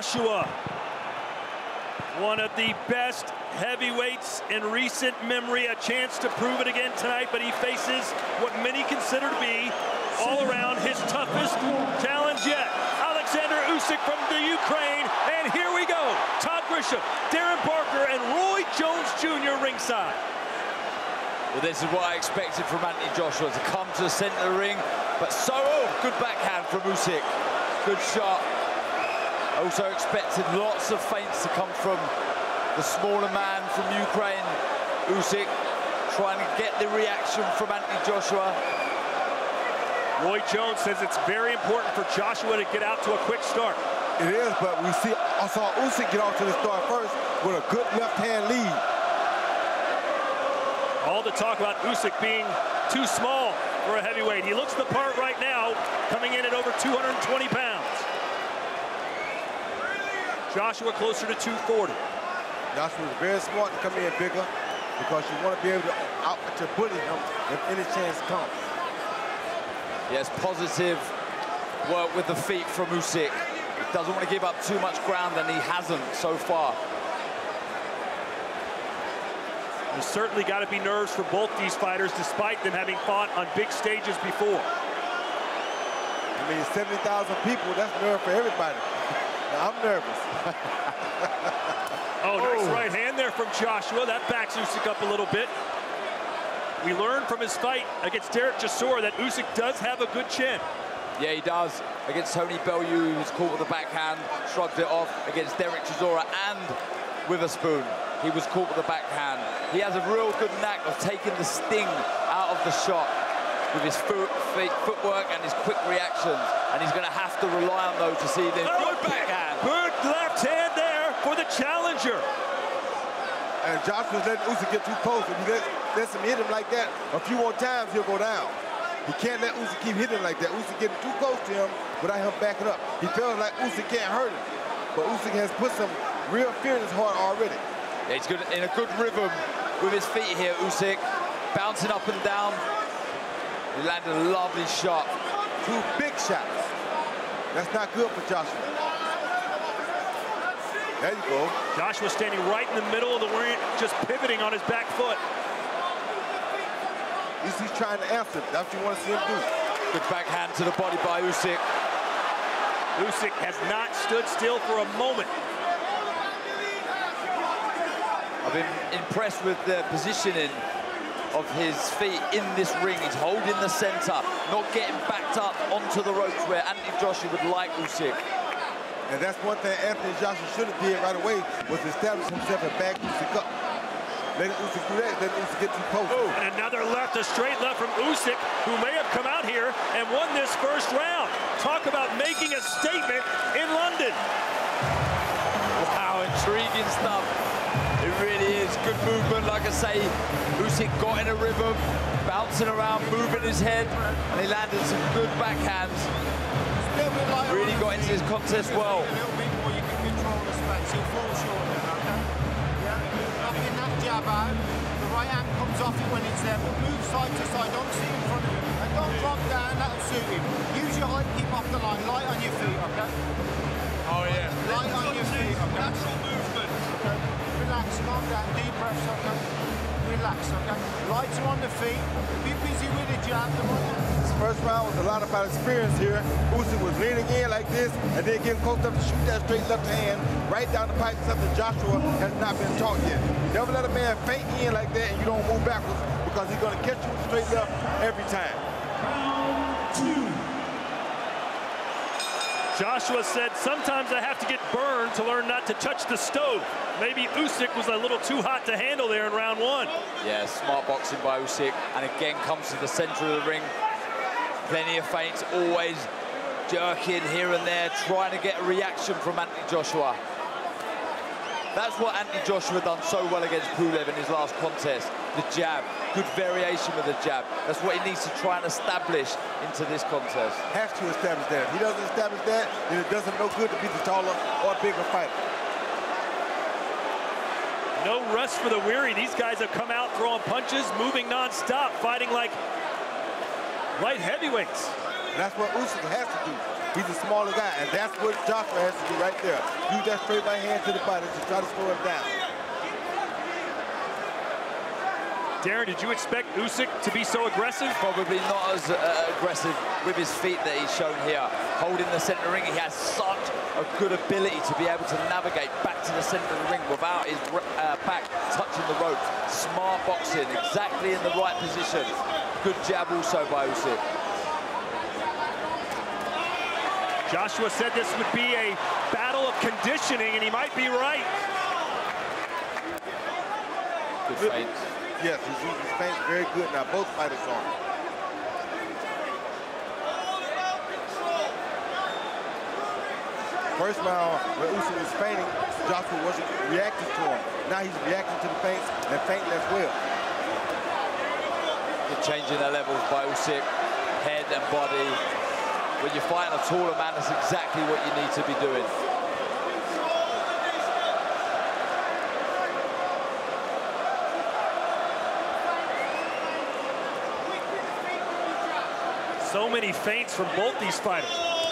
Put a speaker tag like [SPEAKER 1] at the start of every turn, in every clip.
[SPEAKER 1] Joshua, one of the best heavyweights in recent memory, a chance to prove it again tonight, but he faces what many consider to be all around his toughest challenge yet. Alexander Usyk from the Ukraine, and here we go. Todd Grisham, Darren Barker, and Roy Jones Jr. ringside.
[SPEAKER 2] Well, this is what I expected from Anthony Joshua, to come to the center of the ring, but so, oh, good backhand from Usyk. Good shot. Also expected lots of feints to come from the smaller man from Ukraine, Usyk, trying to get the reaction from Anthony Joshua.
[SPEAKER 1] Roy Jones says it's very important for Joshua to get out to a quick start.
[SPEAKER 3] It is, but we see I saw Usyk get off to the start first with a good left-hand lead.
[SPEAKER 1] All the talk about Usyk being too small for a heavyweight. He looks the part right now, coming in at over 220 pounds. Joshua closer to 240.
[SPEAKER 3] Joshua was very smart to come in bigger because you want to be able to out to bully him if any chance comes.
[SPEAKER 2] Yes, positive work with the feet from Usyk. He doesn't want to give up too much ground, and he hasn't so far.
[SPEAKER 1] There's certainly got to be nerves for both these fighters, despite them having fought on big stages before.
[SPEAKER 3] I mean, 70,000 people, that's nerve for everybody. Now, I'm nervous.
[SPEAKER 1] oh, nice oh. right hand there from Joshua. That backs Usyk up a little bit. We learned from his fight against Derek Chisora that Usyk does have a good chin.
[SPEAKER 2] Yeah, he does. Against Tony Bellew, he was caught with a backhand, shrugged it off. Against Derek Chisora and Witherspoon, he was caught with a backhand. He has a real good knack of taking the sting out of the shot with his foot, feet, footwork and his quick reactions. And he's going to have to rely on those to see this oh, good backhand.
[SPEAKER 1] Good left hand there for the challenger.
[SPEAKER 3] And Joshua's letting Usyk get too close. If you let, lets him hit him like that a few more times, he'll go down. He can't let Usyk keep hitting like that. Usyk getting too close to him without him backing up. He feels like Usyk can't hurt him. But Usyk has put some real fear in his heart already.
[SPEAKER 2] Yeah, he's good, in a good rhythm with his feet here, Usyk. Bouncing up and down. He landed a lovely shot.
[SPEAKER 3] Two big shots. That's not good for Joshua. There you go.
[SPEAKER 1] Joshua standing right in the middle of the ring, just pivoting on his back foot.
[SPEAKER 3] He's, he's trying to answer. That's what you want to see him do.
[SPEAKER 2] Good backhand to the body by Usyk.
[SPEAKER 1] Usyk has not stood still for a moment.
[SPEAKER 2] I've been impressed with the positioning of his feet in this ring. He's holding the center, not getting backed up onto the ropes where Anthony Joshua would like Usyk.
[SPEAKER 3] And that's one thing Anthony Joshua should have did right away was establish himself and back Usyk up. Let Usyk do that, let Usyk get too close.
[SPEAKER 1] Oh, and another left, a straight left from Usyk, who may have come out here and won this first round. Talk about making a statement in London.
[SPEAKER 2] Wow, intriguing stuff. It really is. Good movement, like I say. Usyk got in a rhythm, bouncing around, moving his head, and he landed some good backhands. Really got into this contest well.
[SPEAKER 4] A little bit more, you can control the space. He'll short then, okay? Yeah, knocking that jab out. The right hand comes off it when it's there, but move side to side. Don't sit in front of him. And don't drop down, that'll suit him. Use your height, keep off the line. Light on your feet, okay?
[SPEAKER 1] Oh, yeah.
[SPEAKER 4] Light on your feet, okay?
[SPEAKER 1] Natural movement.
[SPEAKER 4] Okay. Relax, calm down, deep breaths, okay? Relax, okay? Lights on the feet. Be busy with the jab. The right
[SPEAKER 3] First round was a lot about experience here. Usyk was leaning in like this and then getting close up to shoot that straight left hand right down the pipe, something Joshua has not been taught yet. Never let a man feint in like that and you don't move backwards because he's going to catch you straight left every time.
[SPEAKER 1] Joshua said, sometimes I have to get burned to learn not to touch the stove. Maybe Usyk was a little too hot to handle there in round one.
[SPEAKER 2] Yeah, smart boxing by Usyk. And again, comes to the center of the ring, Plenty of feints, always jerking here and there, trying to get a reaction from Anthony Joshua. That's what Anthony Joshua done so well against Pulev in his last contest. The jab, good variation with the jab. That's what he needs to try and establish into this contest.
[SPEAKER 3] Has to establish that. If he doesn't establish that, then it doesn't no good to be the taller or bigger fighter.
[SPEAKER 1] No rest for the weary. These guys have come out throwing punches, moving nonstop, fighting like light heavyweights.
[SPEAKER 3] That's what Usyk has to do. He's a smaller guy, and that's what Joshua has to do right there. Use that straight right hand to the body to try to slow him down.
[SPEAKER 1] Darren, did you expect Usyk to be so aggressive?
[SPEAKER 2] Probably not as uh, aggressive with his feet that he's shown here. Holding the center ring, he has such a good ability to be able to navigate back to the center of the ring without his uh, back touching the ropes. Smart boxing, exactly in the right position. Good jab also by Usyk.
[SPEAKER 1] Joshua said this would be a battle of conditioning, and he might be right.
[SPEAKER 2] Good feint.
[SPEAKER 3] Yes, he's using his feints very good now. Both fighters are. First round, when Usyk was feinting, Joshua wasn't reacting to him. Now he's reacting to the feints and feinting as well.
[SPEAKER 2] You're changing the levels by Usyk, head and body. When you fight a taller man, that's exactly what you need to be doing.
[SPEAKER 1] So many feints from both these fighters.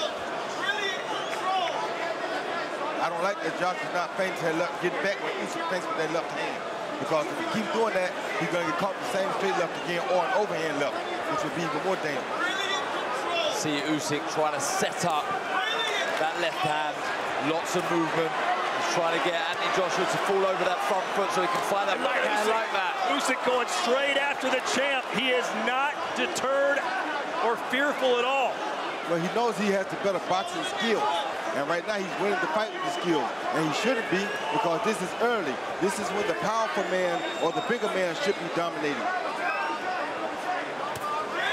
[SPEAKER 3] I don't like that Joshua's not feinting to left, getting back when Usyk feints with that left hand. Because if he keeps doing that, he's going to get caught with the same straight left again or an overhand left, which would be even more dangerous.
[SPEAKER 2] See Usyk trying to set up that left hand. Lots of movement. He's trying to get Anthony Joshua to fall over that front foot so he can find that backhand
[SPEAKER 1] Usyk,
[SPEAKER 2] like that.
[SPEAKER 1] Usyk going straight after the champ. He is not deterred or fearful at all.
[SPEAKER 3] Well, he knows he has the better boxing skill. And right now he's winning the fight with the skill. And he shouldn't be because this is early. This is when the powerful man or the bigger man should be dominating.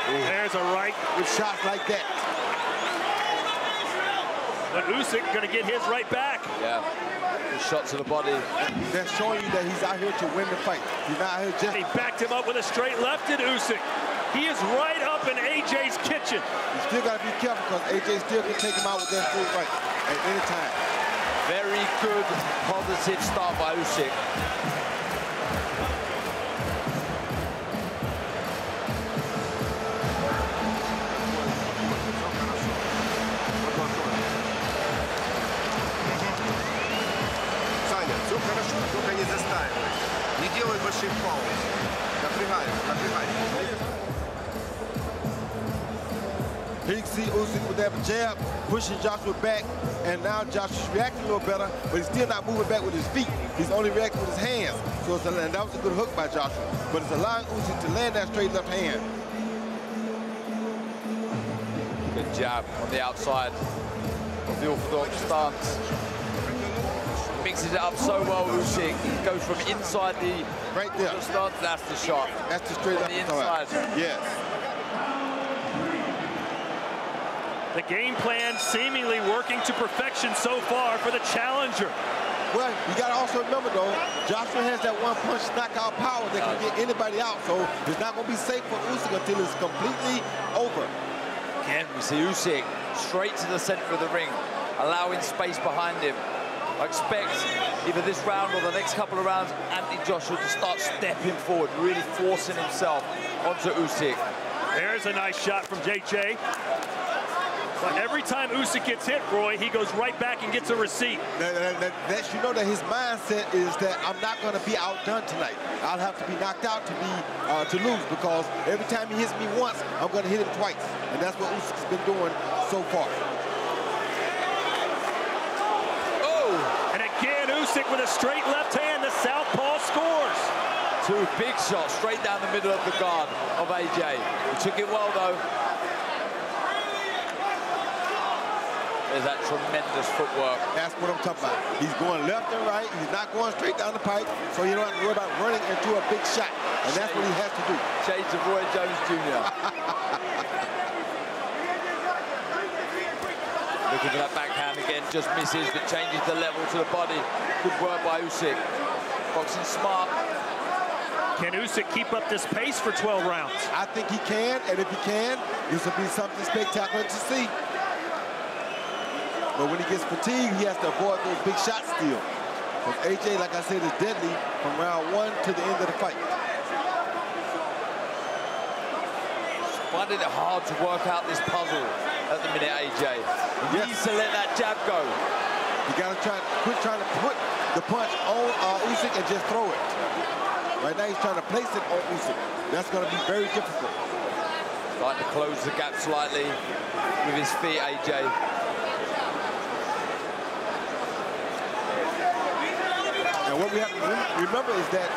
[SPEAKER 1] There's a right.
[SPEAKER 3] With shots like that.
[SPEAKER 1] But Usyk going to get his right back.
[SPEAKER 2] Yeah. Good shot to the body.
[SPEAKER 3] That's showing you that he's out here to win the fight. He's not out here just...
[SPEAKER 1] He backed him up with a straight left at Usyk. He is right up in AJ's kitchen.
[SPEAKER 3] You still got to be careful because AJ still can take him out with that straight right at any time.
[SPEAKER 2] Very good, positive start by Usyk.
[SPEAKER 5] Саня, все хорошо, только не застаивай. Не делай больших пауз. Напрягай, напрягай.
[SPEAKER 3] Here you can see Usyk with that jab, pushing Joshua back, and now Joshua's reacting a little better, but he's still not moving back with his feet. He's only reacting with his hands. So it's a, and that was a good hook by Joshua, but it's allowing Usyk to land that straight left hand.
[SPEAKER 2] Good jab on the outside of the orthodox stance. Mixes it up so well, Usyk. Goes from inside the
[SPEAKER 3] right there
[SPEAKER 2] stance. That's the shot.
[SPEAKER 3] That's the straight
[SPEAKER 2] on the inside.
[SPEAKER 3] Yes.
[SPEAKER 1] The game plan seemingly working to perfection so far for the challenger.
[SPEAKER 3] Well, you got to also remember, though, Joshua has that one-punch knockout power that can get anybody out. So it's not going to be safe for Usyk until it's completely over.
[SPEAKER 2] Again, we see Usyk straight to the center of the ring, allowing space behind him. I expect either this round or the next couple of rounds, Anthony Joshua to start stepping forward, really forcing himself onto Usyk.
[SPEAKER 1] There's a nice shot from JJ. But every time Usyk gets hit, Roy, he goes right back and gets a receipt.
[SPEAKER 3] That, that, that, that you know that his mindset is that I'm not going to be outdone tonight. I'll have to be knocked out to be uh, to lose because every time he hits me once, I'm going to hit him twice, and that's what Usyk's been doing so far.
[SPEAKER 1] Oh! And again, Usyk with a straight left hand. The southpaw scores.
[SPEAKER 2] Two big shots straight down the middle of the guard of AJ. He took it well though. There's that tremendous footwork.
[SPEAKER 3] That's what I'm talking about. He's going left and right. He's not going straight down the pipe, so you don't have to worry about running into a big shot. And that's what he has to do.
[SPEAKER 2] Shades of Roy Jones Jr. Looking for that backhand again, just misses, but changes the level to the body. Good work by Usyk. Boxing smart.
[SPEAKER 1] Can Usyk keep up this pace for 12 rounds?
[SPEAKER 3] I think he can, and if he can, this will be something spectacular to see. But when he gets fatigued, he has to avoid those big shots still. Because AJ, like I said, is deadly from round one to the end of the fight.
[SPEAKER 2] Finding it hard to work out this puzzle at the minute, AJ. He
[SPEAKER 3] Yes.
[SPEAKER 2] needs to let that jab go.
[SPEAKER 3] You gotta try, quit trying to put the punch on uh, Usyk and just throw it. Right now he's trying to place it on Usyk. That's gonna be very difficult.
[SPEAKER 2] Trying to close the gap slightly with his feet, AJ.
[SPEAKER 3] And what we have to remember is that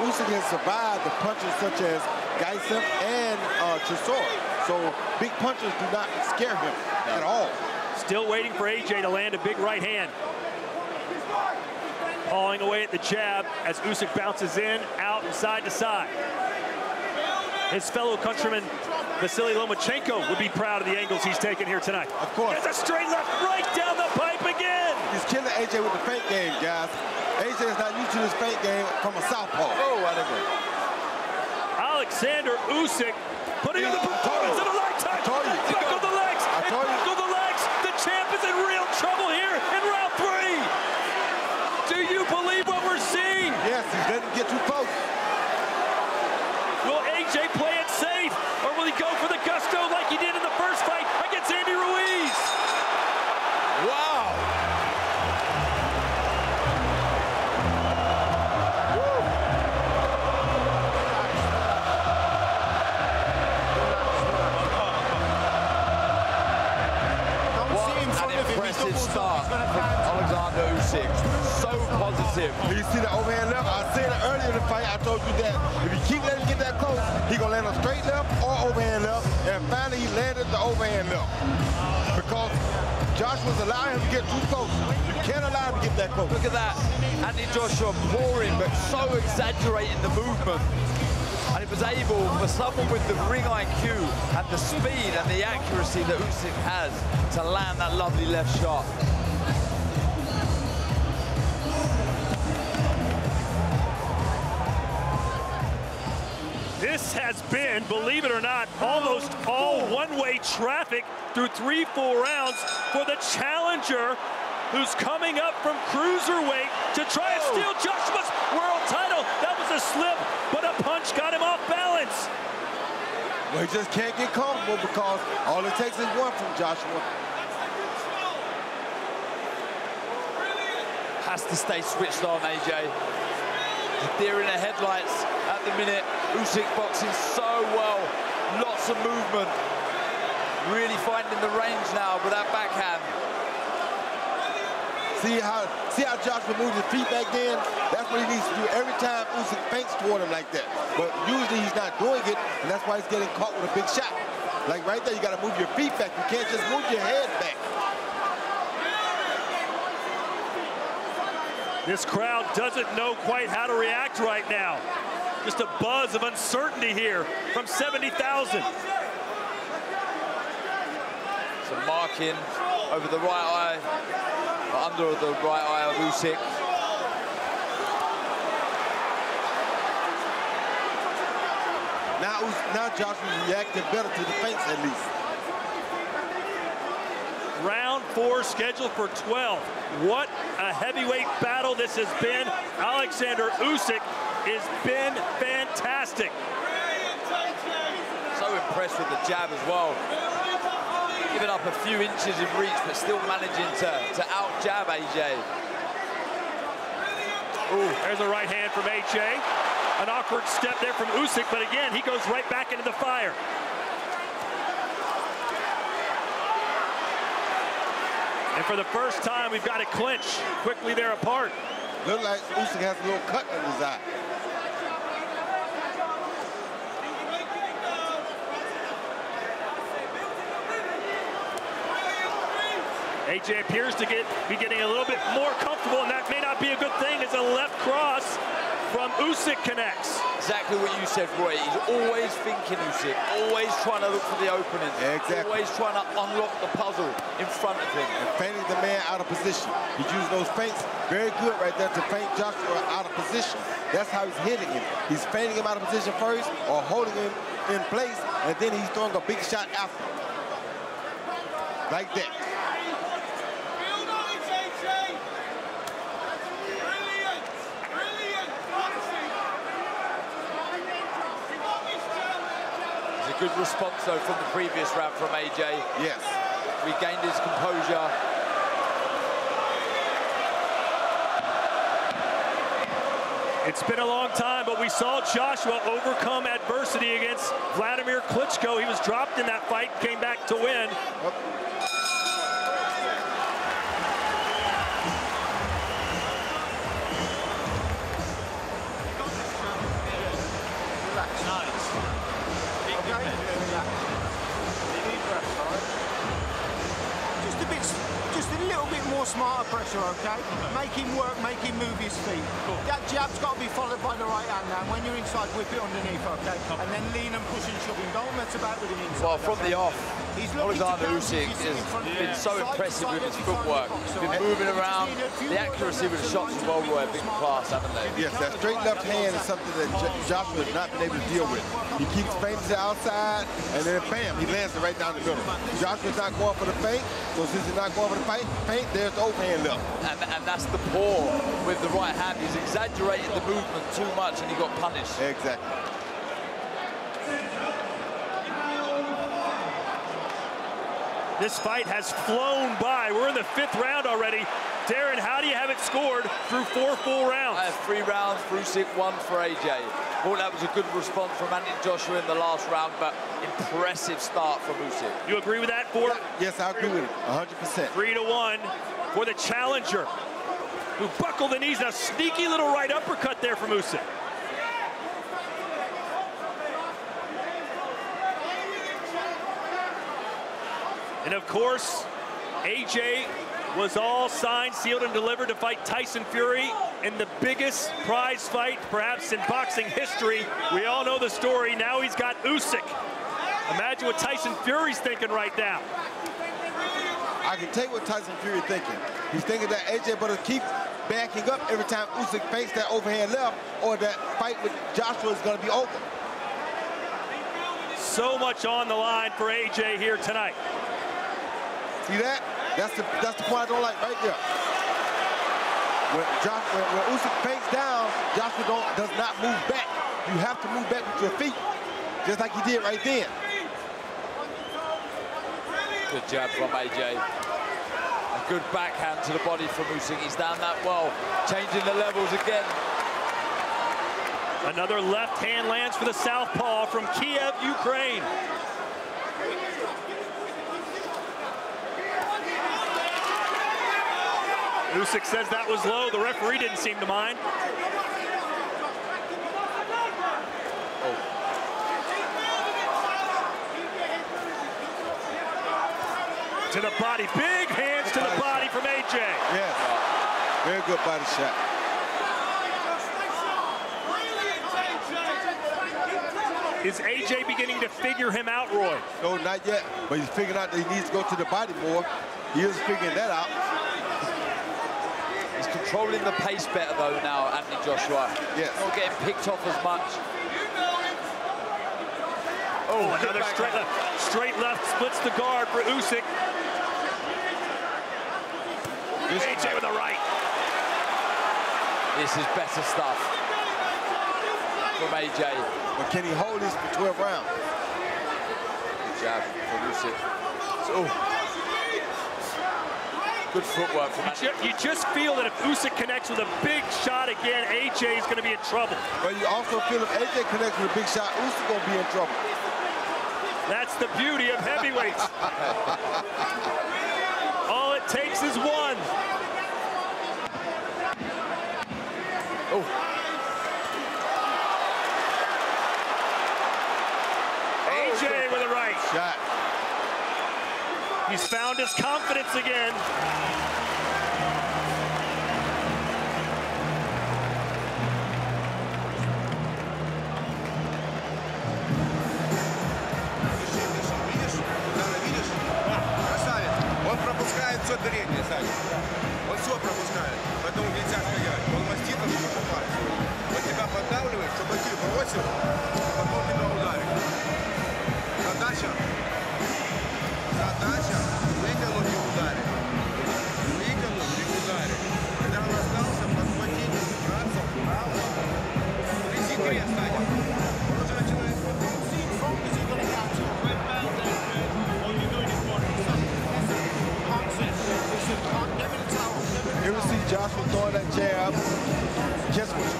[SPEAKER 3] Usyk has survived the punches such as Gassiev and uh, Chisora. So big punches do not scare him at all.
[SPEAKER 1] Still waiting for AJ to land a big right hand. Pawing away at the jab as Usyk bounces in, out, and side to side. His fellow countryman Vasily Lomachenko would be proud of the angles he's taken here tonight.
[SPEAKER 3] Of course.
[SPEAKER 1] There's a straight left right down the pipe.
[SPEAKER 3] He's killing AJ with the fake game, guys. AJ is not used to this fake game from a southpaw.
[SPEAKER 2] Oh, I don't
[SPEAKER 1] Alexander Usyk putting in the
[SPEAKER 3] Yeah, I
[SPEAKER 1] performance
[SPEAKER 3] told
[SPEAKER 1] of a
[SPEAKER 3] you.
[SPEAKER 1] lifetime.
[SPEAKER 4] Of him. He
[SPEAKER 2] impressive
[SPEAKER 4] doubles up.
[SPEAKER 2] start from. Alexander Usyk. So positive.
[SPEAKER 3] You see the overhand left? I said it earlier in the fight. I told you that if you keep letting him get that close, he gonna land a straight left or overhand left. And finally, he landed the overhand left because Joshua's allowing him to get too close. You can't allow him to get that close.
[SPEAKER 2] Look at that. Andy Joshua pouring, but so exaggerating the movement. And it was able for someone with the ring IQ and the speed and the accuracy that Usyk has to land that lovely left shot.
[SPEAKER 1] This has been, believe it or not, almost all one-way traffic through three, four rounds for the challenger who's coming up from cruiserweight to try and steal Joshua's world title. That was a slip, but a punch got him off balance.
[SPEAKER 3] Well, he just can't get comfortable because all it takes is one from Joshua.
[SPEAKER 2] Has to stay switched on, AJ. Deer in the headlights at the minute. Usyk boxing so well. Lots of movement. Really finding the range now with that backhand.
[SPEAKER 3] See how see how Joshua moves his feet back then? That's what he needs to do every time Usyk feints toward him like that. But usually he's not doing it, and that's why he's getting caught with a big shot. Like right there, you got to move your feet back. You can't just move your head back.
[SPEAKER 1] This crowd doesn't know quite how to react right now. Just a buzz of uncertainty here from 70,000.
[SPEAKER 2] Some marking over the right eye, under the right eye of Usyk.
[SPEAKER 3] Now, Us- now Joshua's reacting better to the feints at least.
[SPEAKER 1] Four scheduled for 12. What a heavyweight battle this has been. Alexander Usyk has been fantastic.
[SPEAKER 2] So impressed with the jab as well. Giving up a few inches in reach, but still managing to, to out-jab AJ.
[SPEAKER 1] Ooh, there's a right hand from AJ. An awkward step there from Usyk, but again, he goes right back into the fire. And for the first time, we've got a clinch. Quickly they're apart.
[SPEAKER 3] Look like Usyk has a little cut in his eye.
[SPEAKER 1] AJ appears to get be getting a little bit more comfortable, and that may not be a good thing as a left cross from Usyk connects.
[SPEAKER 2] Exactly what you said, Roy. He's always thinking Usyk, always trying to look for the opening.
[SPEAKER 3] Exactly.
[SPEAKER 2] Always trying to unlock the puzzle in front of him.
[SPEAKER 3] Feinting the man out of position. He's using those feints very good right there to feint Joshua out of position. That's how he's hitting him. He's feinting him out of position first or holding him in place, and then he's throwing a big shot after. Like that.
[SPEAKER 2] Good response, though, from the previous round from AJ.
[SPEAKER 3] Yes.
[SPEAKER 2] Regained his composure.
[SPEAKER 1] It's been a long time, but we saw Joshua overcome adversity against Vladimir Klitschko. He was dropped in that fight, came back to win.
[SPEAKER 4] Nice. Smarter pressure, okay? Make him work, make him move his feet. That jab's got to be followed by the right hand now. When you're inside, whip it underneath, okay? And then lean and push and shove him. Don't mess about with him inside.
[SPEAKER 2] Well, from
[SPEAKER 4] okay?
[SPEAKER 2] the off,
[SPEAKER 4] He's looking to
[SPEAKER 2] Alexander
[SPEAKER 4] counter
[SPEAKER 2] Usyk
[SPEAKER 4] if he's in
[SPEAKER 2] has
[SPEAKER 4] front
[SPEAKER 2] been so impressive with his
[SPEAKER 4] every time he
[SPEAKER 2] footwork. Been moving around.
[SPEAKER 4] need a few
[SPEAKER 2] The accuracy with the shots
[SPEAKER 4] and
[SPEAKER 2] as well were
[SPEAKER 4] to
[SPEAKER 2] big class, haven't they?
[SPEAKER 3] Yes, that straight left hand is something that Jo- Joshua has not been able to deal with. He keeps feinting to the outside, and then bam, he lands it right down the middle. Joshua's not going for the feint, so since he's not going for the feint, feint there's the overhand left.
[SPEAKER 2] And, and that's the paw with the right hand. He's exaggerated the movement too much and he got punished.
[SPEAKER 3] Exactly.
[SPEAKER 1] This fight has flown by. We're in the fifth round already. Darren, how do you have it scored through four full rounds?
[SPEAKER 2] Uh, three rounds, for Usyk, one for AJ. Thought that was a good response from Anthony Joshua in the last round, but impressive start from Usyk.
[SPEAKER 1] You agree with that, Ford?
[SPEAKER 3] Yes, I agree with it, 100%.
[SPEAKER 1] Three to one for the challenger, who buckled the knees. A sneaky little right uppercut there from Usyk. And of course, AJ was all signed, sealed, and delivered to fight Tyson Fury in the biggest prize fight, perhaps in boxing history. We all know the story. Now he's got Usyk. Imagine what Tyson Fury's thinking right now.
[SPEAKER 3] I can tell what Tyson Fury thinking. He's thinking that AJ better keep backing up every time Usyk fakes that overhand left, or that fight with Joshua is going to be over.
[SPEAKER 1] So much on the line for AJ here tonight.
[SPEAKER 3] See that? That's the that's the part I don't like right there. When, Josh, when, when Usyk fakes down, Joshua don't, does not move back. You have to move back with your feet, just like he did right then.
[SPEAKER 2] Good jab from AJ. A good backhand to the body from Usyk. He's down that well, changing the levels again.
[SPEAKER 1] Another left hand lands for the southpaw from Kiev, Ukraine. Usyk says that was low. The referee didn't seem to mind. To the body. Big hands to the body from AJ.
[SPEAKER 3] Yes. Very good body shot.
[SPEAKER 1] Is AJ beginning to figure him out, Roy?
[SPEAKER 3] No, not yet. But he's figuring out that he needs to go to the body more. He is figuring that out.
[SPEAKER 2] He's controlling the pace better though now, Anthony Joshua.
[SPEAKER 3] Yes.
[SPEAKER 2] Not getting picked off as much.
[SPEAKER 1] Oh,
[SPEAKER 2] good
[SPEAKER 1] another straight
[SPEAKER 2] backhand.
[SPEAKER 1] left. Straight left splits the guard for Usyk. AJ with a right.
[SPEAKER 2] This is better stuff from AJ.
[SPEAKER 3] But can he hold this for 12 rounds?
[SPEAKER 2] Good jab from Usyk. So, good footwork from Anthony.
[SPEAKER 1] Ju- You just feel that if Usyk connects with a big shot again, AJ is going to be in trouble.
[SPEAKER 3] But you also feel if AJ connects with a big shot, Usyk gonna be in trouble.
[SPEAKER 1] That's the beauty of heavyweights. All it takes is one. His confidence again.
[SPEAKER 5] Все переднее, Саня. Он все пропускает. Поэтому нельзя стоять. Он мастит, он попасть. Он тебя поддавливает, чтобы ты бросил, потом тебя ударит. Задача. Задача Вытянул и ударил. Вытянул и ударил. Когда он остался
[SPEAKER 4] под ботинком, братцев, право. При секрет, Саня.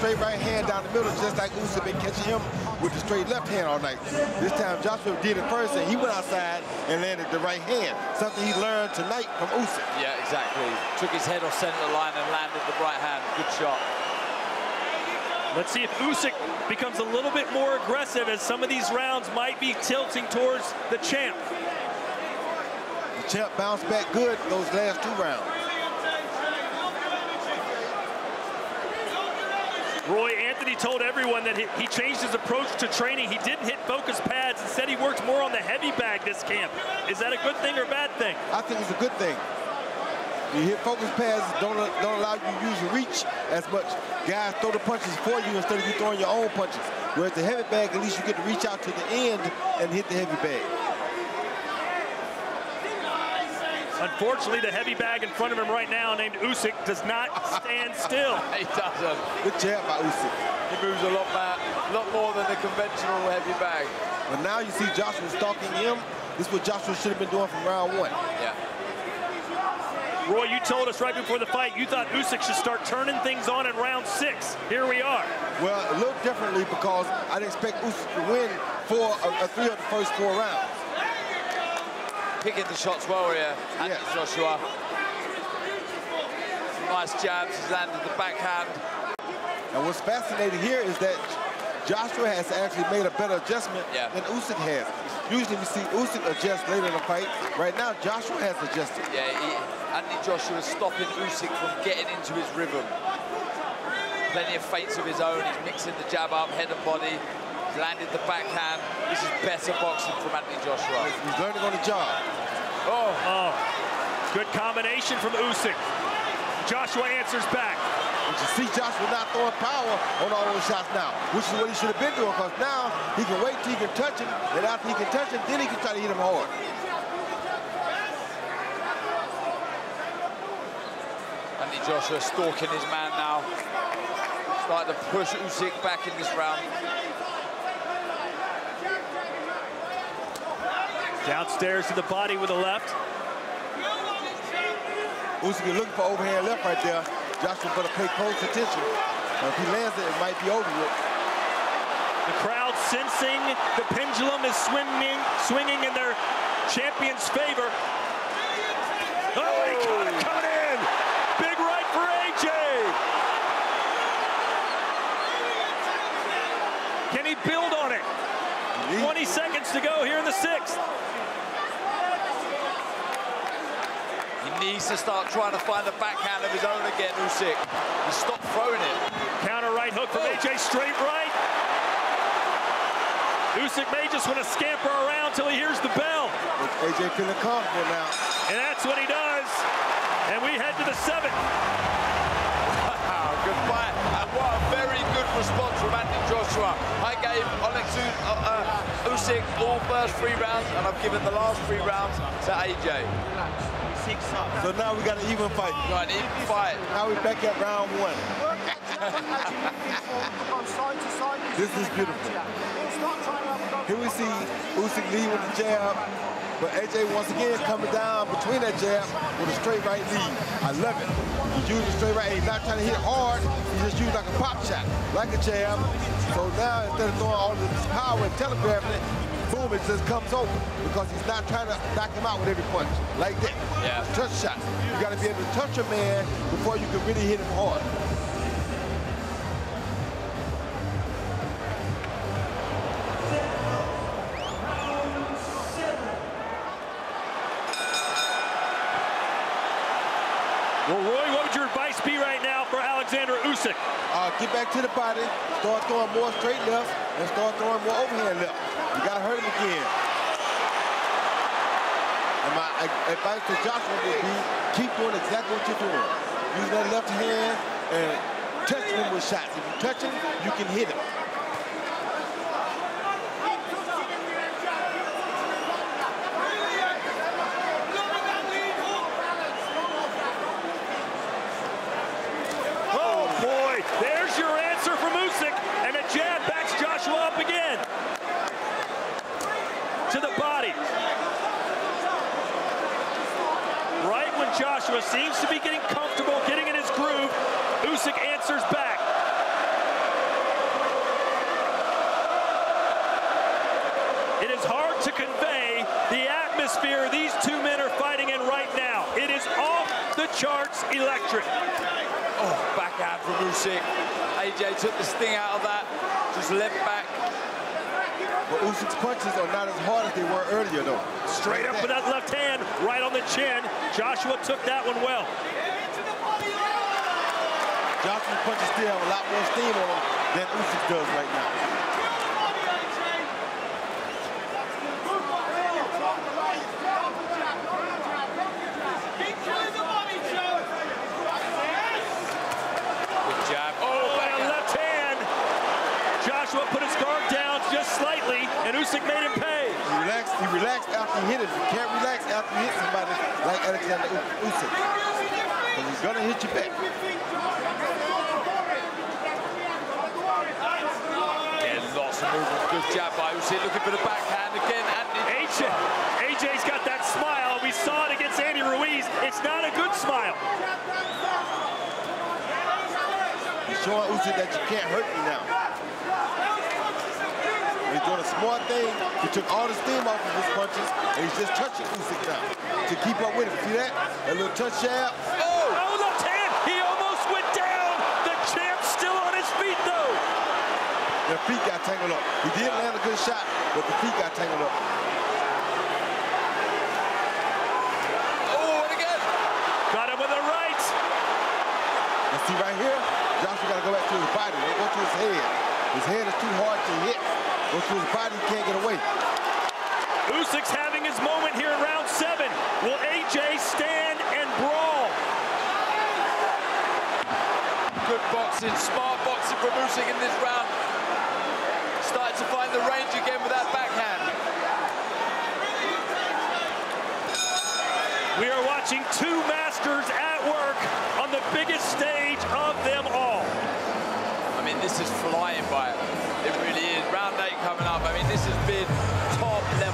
[SPEAKER 3] Straight right hand down the middle, just like Usyk been catching him with the straight left hand all night. This time Joshua did it first, and he went outside and landed the right hand, something he learned tonight from Usyk.
[SPEAKER 2] Yeah, exactly. Took his head off center line and landed the right hand. Good shot.
[SPEAKER 1] Let's see if Usyk becomes a little bit more aggressive as some of these rounds might be tilting towards the champ.
[SPEAKER 3] The champ bounced back good those last two rounds.
[SPEAKER 1] Roy Anthony told everyone that he, changed his approach to training. He didn't hit focus pads. Instead, he worked more on the heavy bag this camp. Is that a good thing or a bad thing?
[SPEAKER 3] I think it's a good thing. You hit focus pads, don't, don't allow you to use your reach as much. Guys throw the punches for you instead of you throwing your own punches. Whereas the heavy bag, at least you get to reach out to the end and hit the heavy bag.
[SPEAKER 1] Unfortunately, the heavy bag in front of him right now, named Usyk, does not stand still.
[SPEAKER 2] he doesn't.
[SPEAKER 3] Good jab by Usyk.
[SPEAKER 2] He moves a lot, a lot more than the conventional heavy bag.
[SPEAKER 3] But now you see Joshua stalking him. This is what Joshua should have been doing from round one.
[SPEAKER 2] Yeah.
[SPEAKER 1] Roy, you told us right before the fight you thought Usyk should start turning things on in round six. Here we are.
[SPEAKER 3] Well, a little differently because I didn't expect Usyk to win four, uh, three of the first four rounds
[SPEAKER 2] picking the shots well here, and
[SPEAKER 3] yes.
[SPEAKER 2] Joshua. Nice jabs, he's landed the backhand.
[SPEAKER 3] And what's fascinating here is that Joshua has actually made a better adjustment
[SPEAKER 2] yeah.
[SPEAKER 3] than Usyk has. Usually we see Usyk adjust later in the fight. Right now, Joshua has adjusted.
[SPEAKER 2] Yeah, he, Anthony Joshua is stopping Usyk from getting into his rhythm. Plenty of feints of his own. He's mixing the jab up, head and body landed the backhand. This is better boxing from Anthony Joshua.
[SPEAKER 3] He's learning on the job.
[SPEAKER 1] Oh, oh. good combination from Usyk. Joshua answers back.
[SPEAKER 3] But you see Joshua not throwing power on all those shots now, which is what he should have been doing, because now he can wait till he can touch him, and after he can touch him, then he can try to hit him hard.
[SPEAKER 2] Anthony Joshua stalking his man now. Starting to push Usyk back in this round.
[SPEAKER 1] Downstairs to the body with the left.
[SPEAKER 3] Usyk looking for overhand left right there. Joshua better pay close attention. if he lands it, it might be over with.
[SPEAKER 1] The crowd sensing the pendulum is swinging, swinging in their champion's favor. Oh, he caught it coming in. Big right for AJ. Can he build on it? 20 seconds to go here in the sixth.
[SPEAKER 2] Needs to start trying to find the backhand of his own again, Usyk. He stopped throwing it.
[SPEAKER 1] Counter right hook from oh. AJ, straight right. Usyk may just want to scamper around till he hears the bell.
[SPEAKER 3] AJ feeling comfortable now.
[SPEAKER 1] And that's what he does. And we head to the seventh.
[SPEAKER 2] Wow, good fight. And what a very good response from Anthony Joshua. I gave Alex uh, uh, Usyk all first three rounds, and I've given the last three rounds to AJ.
[SPEAKER 3] So now we got an even fight.
[SPEAKER 2] Got an even fight.
[SPEAKER 3] Now we're back at round one. this is beautiful. Here we see Usyk lead with the jab, but AJ once again coming down between that jab with a straight right lead. I love it. He's using straight right. He's not trying to hit hard. He's just using like a pop shot, like a jab. So now instead of throwing all this power and telegraphing it, boom, it just comes over because he's not trying to knock him out with every punch like that.
[SPEAKER 2] Yeah.
[SPEAKER 3] Touch shot. You got to be able to touch a man before you can really hit him hard.
[SPEAKER 1] Would be right now for Alexander Usyk?
[SPEAKER 3] Uh, get back to the body, start throwing more straight left, and start throwing more overhand left. You got to hurt him again. And my advice to Joshua would be keep doing exactly what you're doing. Use that left hand and touch him with shots. If you touch him, you can hit him.
[SPEAKER 1] Joshua seems to be getting comfortable, getting in his groove. Usyk answers back. It is hard to convey the atmosphere these two men are fighting in right now. It is off the charts electric.
[SPEAKER 2] Oh, backhand from Usyk. AJ took the sting out of that, just leapt back.
[SPEAKER 3] But Usyk's punches are not as hard as they were earlier, though.
[SPEAKER 1] Straight up with that left hand, right on the chin. Joshua took that one well.
[SPEAKER 3] Joshua's punches still have a lot more steam on them than Usyk does right now.
[SPEAKER 1] Usyk made him pay.
[SPEAKER 3] He relaxed, he relaxed after he hit it. You can't relax after you hit somebody like Alexander Usyk. Because he's going to hit you back.
[SPEAKER 2] Yeah, lots of movement. Good jab by Usyk. Looking for the backhand again.
[SPEAKER 1] AJ, AJ's got that smile. We saw it against Andy Ruiz. It's not a good smile.
[SPEAKER 3] He's showing Usyk that you can't hurt me now. He's doing a smart thing. He took all the steam off of his punches, and he's just touching Usyk now to keep up with him. See that? A little touch jab.
[SPEAKER 1] Oh! Oh, left hand! He almost went down! The champ's still on his feet, though!
[SPEAKER 3] The feet got tangled up. He did land a good shot, but the feet got tangled up.
[SPEAKER 2] Oh, and again!
[SPEAKER 1] Got him with a right!
[SPEAKER 3] You see right here? Joshua got to go back to his body. Don't go to his head. His head is too hard to hit. Go to his body, he can't get away.
[SPEAKER 1] Usyk's having his moment here in round seven. Will AJ stand and brawl?
[SPEAKER 2] Good boxing, smart boxing from Usyk in this round. Starting to find the range again with that backhand.
[SPEAKER 1] We are watching two masters at work on the biggest stage of them all.
[SPEAKER 2] I mean, this is flying by. It really is. Round eight coming up. I mean, this has been top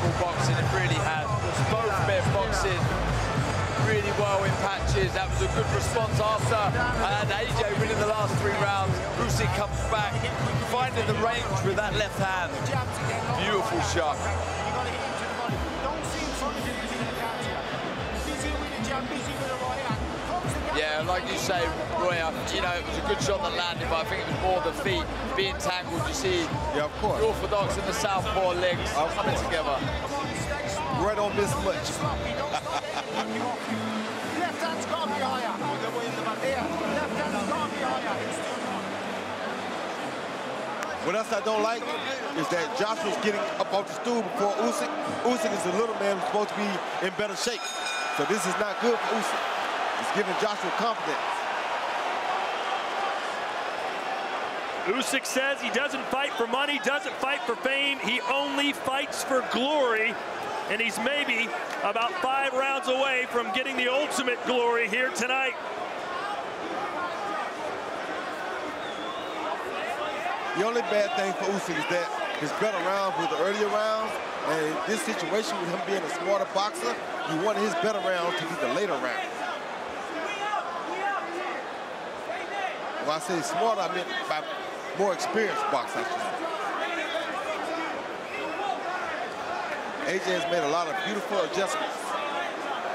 [SPEAKER 2] level boxing. It really has. Both men boxing really well in patches. That was a good response after. And AJ winning the last three rounds. Usyk comes back, finding the range with that left hand. Beautiful shot. Yeah, like you say, Roy, you know, it was a good shot that landed, but I think it was more the feet being tangled. You see
[SPEAKER 3] yeah, of course.
[SPEAKER 2] the Orthodox and the Southpaw legs
[SPEAKER 3] of
[SPEAKER 2] coming
[SPEAKER 3] course.
[SPEAKER 2] together.
[SPEAKER 3] Right on this miss much.
[SPEAKER 4] left hand's got to be higher. Left hand's got to be higher.
[SPEAKER 3] What else I don't like is that Joshua's getting up off the stool before Usyk. Usyk is a little man who's supposed to be in better shape. So this is not good for Usyk. It's giving Joshua confidence.
[SPEAKER 1] Usyk says he doesn't fight for money, doesn't fight for fame. He only fights for glory. And he's maybe about five rounds away from getting the ultimate glory here tonight.
[SPEAKER 3] The only bad thing for Usyk is that his better rounds were the earlier rounds. And this situation with him being a smarter boxer, he wanted his better rounds to be the later rounds. When I say smarter, I meant by more experienced boxer. AJ has made a lot of beautiful adjustments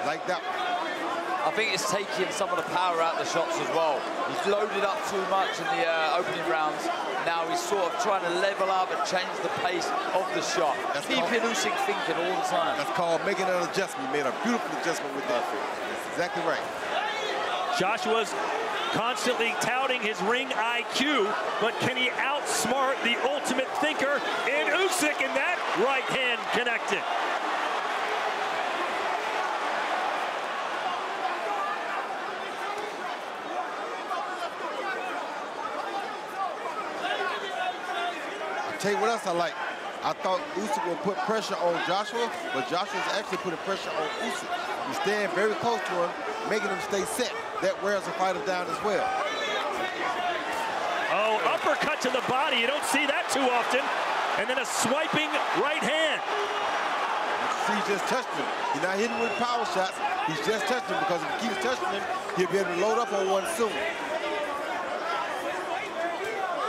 [SPEAKER 3] like that one.
[SPEAKER 2] I think it's taking some of the power out of the shots as well. He's loaded up too much in the uh, opening rounds. Now he's sort of trying to level up and change the pace of the shot.
[SPEAKER 3] That's
[SPEAKER 2] Keeping
[SPEAKER 3] called-
[SPEAKER 2] Usyk thinking all the time.
[SPEAKER 3] That's called making an adjustment. He made a beautiful adjustment with that. That's exactly right.
[SPEAKER 1] Joshua's constantly touting his ring IQ, but can he outsmart the ultimate thinker in Usyk? And that right hand connected.
[SPEAKER 3] I'll tell you what else I like. I thought Usyk would put pressure on Joshua, but Joshua's actually putting pressure on Usyk. He's staying very close to him, making him stay set. That wears the fighter down as well.
[SPEAKER 1] Oh, uppercut to the body. You don't see that too often. And then a swiping right hand.
[SPEAKER 3] See, he just touched him. He's not hitting with power shots. He's just touching him because if he keeps touching him, he'll be able to load up on one soon.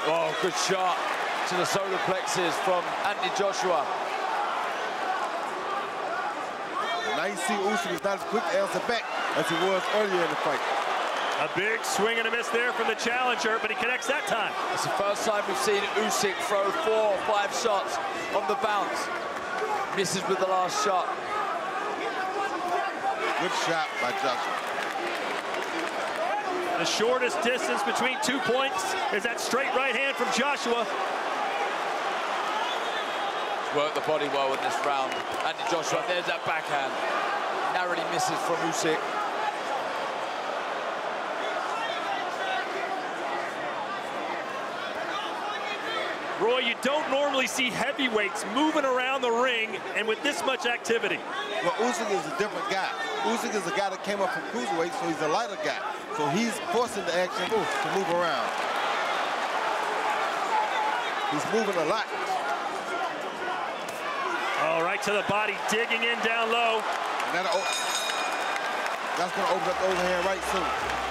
[SPEAKER 2] Oh, good shot to the solar plexus from Anthony Joshua.
[SPEAKER 3] Now you see Usyk is not as quick to answer back as he was earlier in the fight.
[SPEAKER 1] A big swing and a miss there from the challenger, but he connects that time.
[SPEAKER 2] It's the first time we've seen Usyk throw four or five shots on the bounce. Misses with the last shot.
[SPEAKER 3] Good shot by Joshua.
[SPEAKER 1] The shortest distance between two points is that straight right hand from Joshua.
[SPEAKER 2] Worked the body well in this round. Andy Joshua, there's that backhand. Narrowly misses from Usyk.
[SPEAKER 1] Roy, you don't normally see heavyweights moving around the ring and with this much activity.
[SPEAKER 3] Well, Usyk is a different guy. Usyk is a guy that came up from cruiserweight, so he's a lighter guy. So he's forcing the action to move around. He's moving a lot.
[SPEAKER 1] All right to the body, digging in down low.
[SPEAKER 3] That's going to open up the overhand right soon.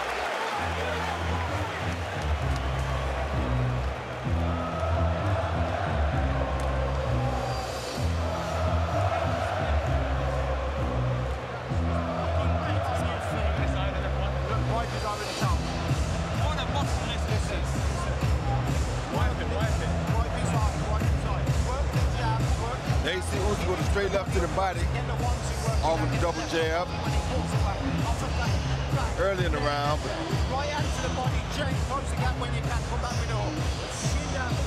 [SPEAKER 3] With a straight left to the body, all with the double jab
[SPEAKER 4] off
[SPEAKER 3] early in the round.
[SPEAKER 4] Right to the body, when you can, come back with.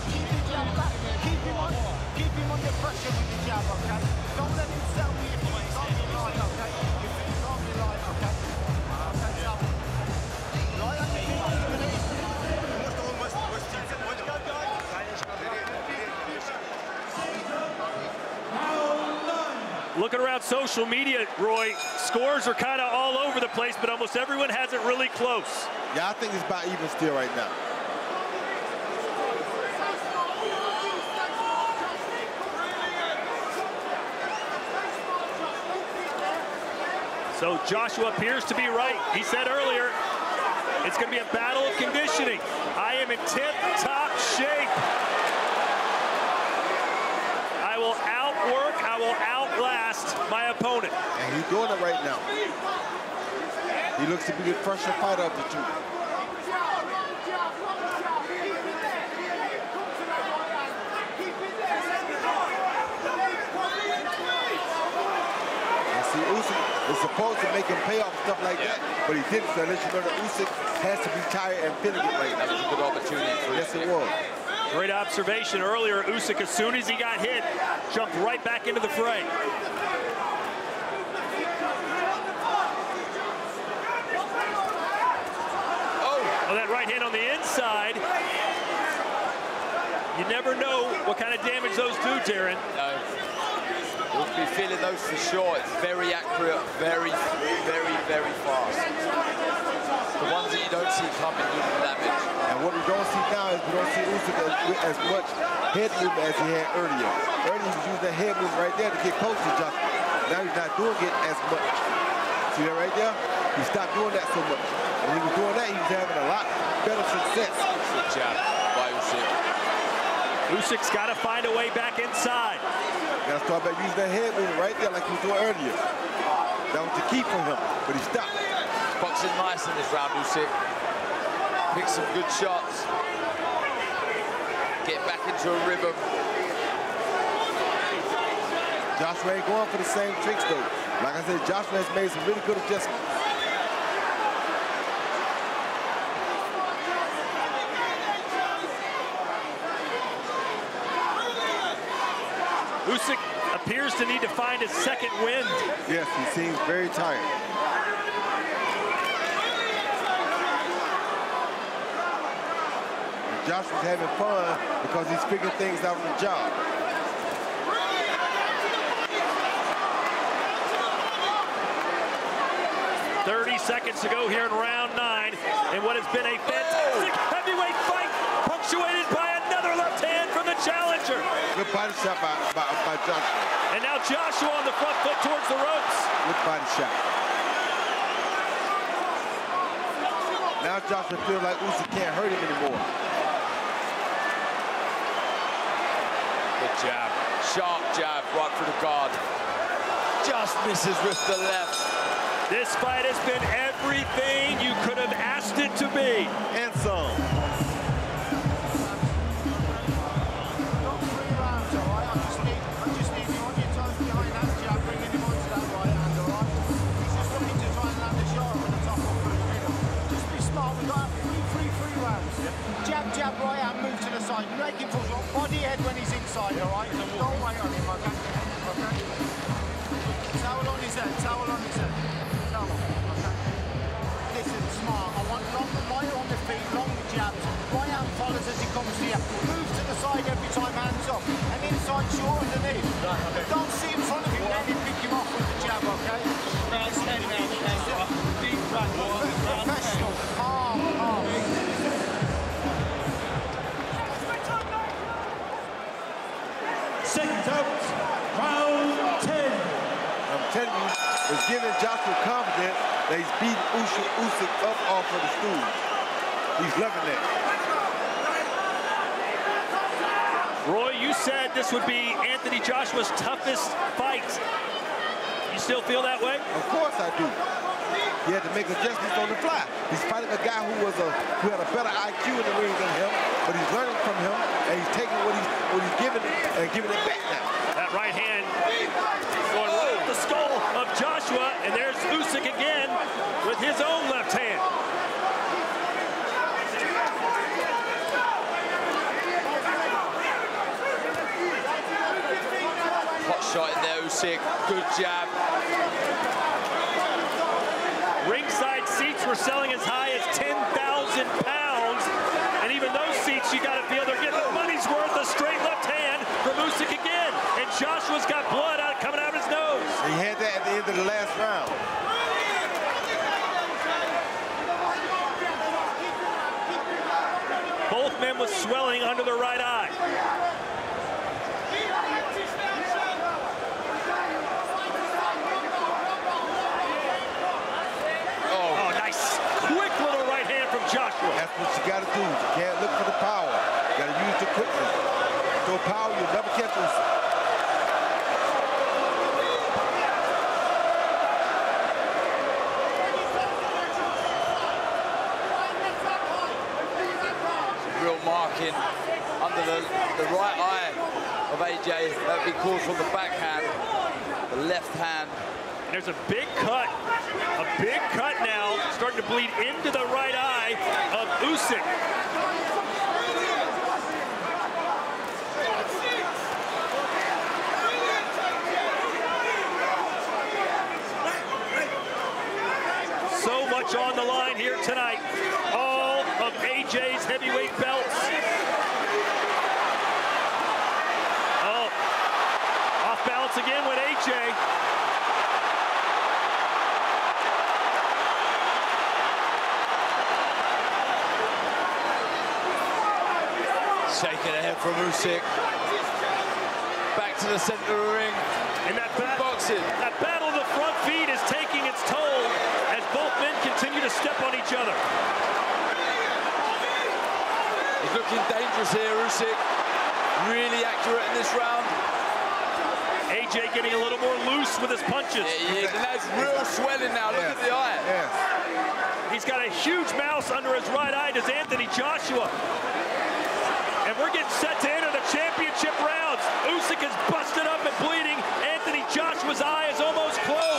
[SPEAKER 4] Keep the jab back, keep him on, keep him under pressure with the jab, okay? Don't let him sell okay?
[SPEAKER 1] Looking around social media, Roy, scores are kind of all over the place, but almost everyone has it really close.
[SPEAKER 3] yeah, I think it's about even still right now.
[SPEAKER 1] So Joshua appears to be right. He said earlier, it's going to be a battle of conditioning. I am in tip-top shape. I will outwork, I will outlast my opponent.
[SPEAKER 3] And he's doing it right now. He looks to be the fresher fighter of the two. And see, Usyk is supposed to make him pay off stuff like that, but he didn't. So let you know that Usyk has to be tired and feeling it right
[SPEAKER 2] That
[SPEAKER 3] now.
[SPEAKER 2] was a good opportunity for
[SPEAKER 3] Yes,
[SPEAKER 2] Usyk.
[SPEAKER 3] it was.
[SPEAKER 1] Great observation earlier. Usyk, as soon as he got hit, jumped right back into the fray.
[SPEAKER 2] Oh,
[SPEAKER 1] Oh, that right hand on the inside. You never know what kind of damage those do, Darren.
[SPEAKER 2] no. We'll be feeling those for sure. It's very accurate, very, very, very fast. The ones that you don't see coming do the damage.
[SPEAKER 3] And what we don't see now is we don't see Usyk as, as much head movement as he had earlier. Earlier he was using that head movement right there to get close to Joshua. Now he's not doing it as much. See that right there? He stopped doing that so much. When he was doing that, he was having a lot better success.
[SPEAKER 2] Good jab by Usyk.
[SPEAKER 1] Usyk's got to find a way back inside.
[SPEAKER 3] Gotta start back using that head movement right there like he was doing earlier. That was the key for him, but he stopped.
[SPEAKER 2] Boxing nice in this round, Usyk. Picked some good shots. Get back into a rhythm.
[SPEAKER 3] Joshua ain't going for the same tricks though. Like I said, Joshua has made some really good adjustments.
[SPEAKER 1] Usyk appears to need to find his second wind.
[SPEAKER 3] Yes, he seems very tired. And Joshua's having fun because he's figuring things out on the job.
[SPEAKER 1] Thirty seconds to go here in round nine, and what has been a fantastic heavyweight fight, punctuated by another left hand from the challenger.
[SPEAKER 3] Good body shot by, by, by Joshua.
[SPEAKER 1] And now Joshua on the front foot towards the ropes.
[SPEAKER 3] Good body shot. Now Joshua feels like Usyk can't hurt him anymore.
[SPEAKER 2] Jab. Sharp jab right through the guard. just misses with the left.
[SPEAKER 1] This fight has been everything you could have asked it to be.
[SPEAKER 3] And some.
[SPEAKER 4] Move to the side. Make him fall short. Body head when he's inside, all right? Don't wait on him, okay? Okay? Towel on his head, towel on his head. Towel, okay? Listen, smart. I want long, light on the feet, long jabs. Right hand follows as he comes to you. Move to the side every time, hands up. And inside short underneath. Don't see in front of him, then you pick him off with the jab, okay? Professional,
[SPEAKER 3] You, it's giving Joshua confidence that he's beating Usyk, Usyk up off of the stool. He's loving that.
[SPEAKER 1] Roy, you said this would be Anthony Joshua's toughest fight. You still feel that way?
[SPEAKER 3] Of course I do. He had to make adjustments on the fly. He's fighting a guy who was a who had a better IQ in the ring than him, but he's learning from him and he's taking what he's what he's giving and giving it back now.
[SPEAKER 1] That right hand going right at the skull of Joshua, and there's Usyk again with his own left hand.
[SPEAKER 2] Hot shot in there, Usyk. Good jab.
[SPEAKER 1] Ringside seats were selling as high as 10,000 pounds, and even those seats, you got to feel they're getting the money's worth. A straight left hand from Usyk again, and Joshua's got blood out coming out of his nose.
[SPEAKER 3] He had that at the end of the last round.
[SPEAKER 1] Men with swelling under the right eye. Oh. oh, nice. Quick little right hand from Joshua.
[SPEAKER 3] That's what you got to do. You can't look for the power. You got to use the quickness. Throw power, you'll never catch Usyk.
[SPEAKER 2] Real marking the, the right eye of AJ. That would be called from the backhand. The left hand.
[SPEAKER 1] There's a big cut, a big cut now, starting to bleed into the right eye of Usyk. So much on the line here tonight. All of AJ's heavyweight belts. Oh, balance again with AJ.
[SPEAKER 2] Shaking ahead from Usyk. Back to the center of the ring.
[SPEAKER 1] And that, bat-
[SPEAKER 2] Boxing.
[SPEAKER 1] that battle of the front feet is taking its toll as both men continue to step on each other.
[SPEAKER 2] He's looking dangerous here, Usyk. Really accurate in this round.
[SPEAKER 1] AJ getting a little more loose with his punches.
[SPEAKER 2] Yeah, he is, and that's real swelling now. Look at the eye.
[SPEAKER 3] Yes.
[SPEAKER 1] He's got a huge mouse under his right eye, does Anthony Joshua. And we're getting set to enter the championship rounds. Usyk is busted up and bleeding. Anthony Joshua's eye is almost closed.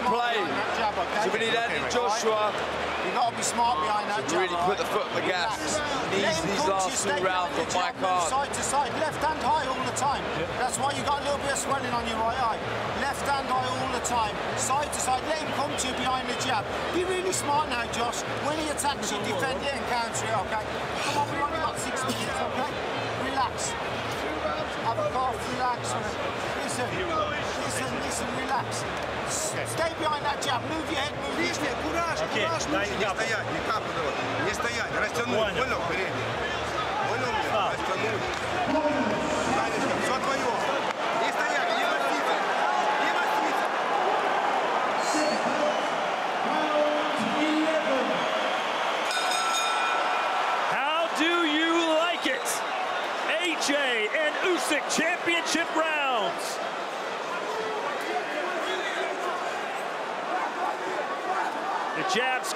[SPEAKER 4] To be
[SPEAKER 2] to
[SPEAKER 4] smart
[SPEAKER 2] play.
[SPEAKER 4] behind that jab, okay?
[SPEAKER 2] So we need Anthony Joshua
[SPEAKER 4] You've got to be smart behind that jab.
[SPEAKER 2] really put the foot on the gas. Needs these last two rounds
[SPEAKER 4] the
[SPEAKER 2] my card.
[SPEAKER 4] Side to side, left hand high all the time. That's why you got a little bit of swelling on your right eye. Left hand high all the time, side to side. Let him come to you behind the jab. Be really smart now, Josh. When he attacks you, defend it and counter it, okay? Come on, we've only got six minutes, okay? Relax. Have a cough, relax. Listen, listen, listen, relax. Stay behind that jab. Move your head, move your
[SPEAKER 5] Лишнее, кураж,
[SPEAKER 1] Окей,
[SPEAKER 5] кураж
[SPEAKER 1] дай.
[SPEAKER 5] Не
[SPEAKER 1] капу.
[SPEAKER 5] стоять, не капу давать. Не стоять, растянуть.
[SPEAKER 1] Понял.
[SPEAKER 5] Понял? Передний. Понял? Растянуть.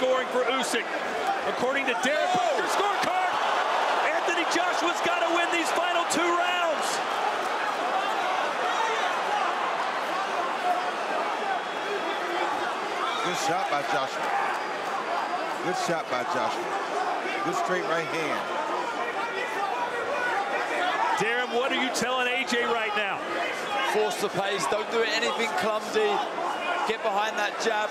[SPEAKER 1] Scoring for Usyk. According to Darren Barker scorecard, Anthony Joshua's got to win these final two rounds.
[SPEAKER 3] Good shot by Joshua. Good shot by Joshua. Good straight right hand.
[SPEAKER 1] Darren, what are you telling AJ right now?
[SPEAKER 2] Force the pace, don't do anything clumsy. Get behind that jab.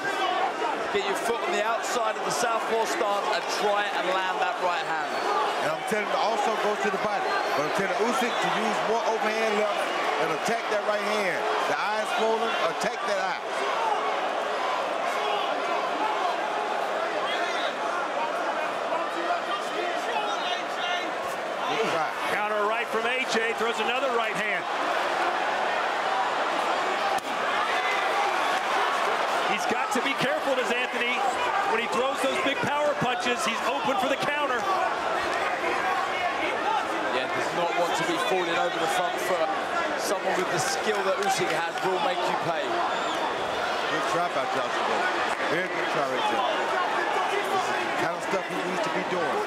[SPEAKER 2] Get your foot on the outside of the southpaw stance and try and land that right hand.
[SPEAKER 3] And I'm telling him to also go to the body. But I'm telling Usyk to use more overhand left and attack that right hand. The eye's swollen, attack that eye. Good.
[SPEAKER 1] Counter right from AJ, throws another right hand. He's got to be careful, does Anthony. When he throws those big power punches, he's open for the counter.
[SPEAKER 2] Yeah, does not want to be falling over the front foot. Someone with the skill that Usyk has will make you pay.
[SPEAKER 3] Good try by Joshua. Very good try right there. This is the kind of stuff he needs to be doing.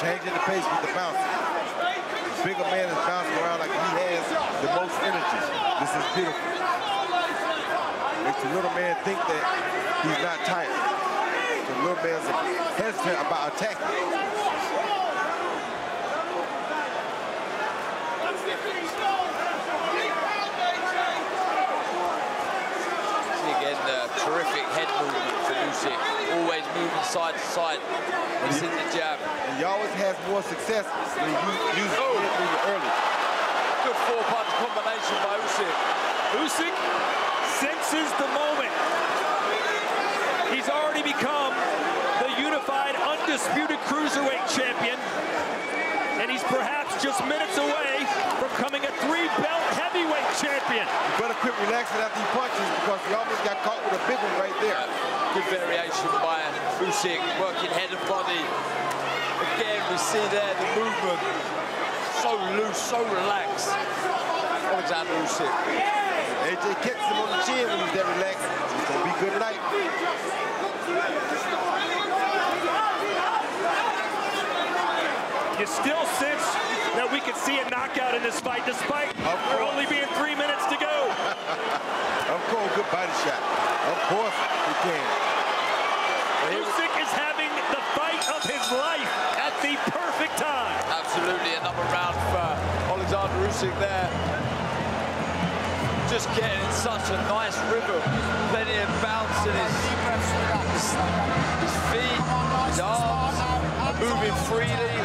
[SPEAKER 3] Changing the pace with the bouncing. The bigger man is bouncing around like he has the most energy. This is beautiful. The little man think that he's not tired. The little man's hesitant about attacking.
[SPEAKER 2] Again, the terrific head movement for Usyk. Always moving side to side. Missing the jab.
[SPEAKER 3] And he always has more success when he uses
[SPEAKER 2] Oh.
[SPEAKER 3] head movement early.
[SPEAKER 2] Good four-punch combination by Usyk.
[SPEAKER 1] Usyk senses the moment. He's already become the unified, undisputed cruiserweight champion. And he's perhaps just minutes away from becoming a three-belt heavyweight champion.
[SPEAKER 3] You better quit relaxing after he punches because he almost got caught with a big one right there.
[SPEAKER 2] Good variation by Usyk, working head and body. Again, we see there the movement. So loose, so relaxed. Alexander Usyk.
[SPEAKER 3] AJ catches him on the chin when he's that relaxed. It's gonna be good tonight.
[SPEAKER 1] You still sense that we could see a knockout in this fight, despite there only being three minutes to go.
[SPEAKER 3] Of course, good body shot. Of course he can.
[SPEAKER 1] Usyk is having the fight of his life at the perfect time.
[SPEAKER 2] Absolutely, another round for Alexander Usyk there. Just getting in such a nice rhythm. Plenty of bounce in his, his feet, his arms, moving freely,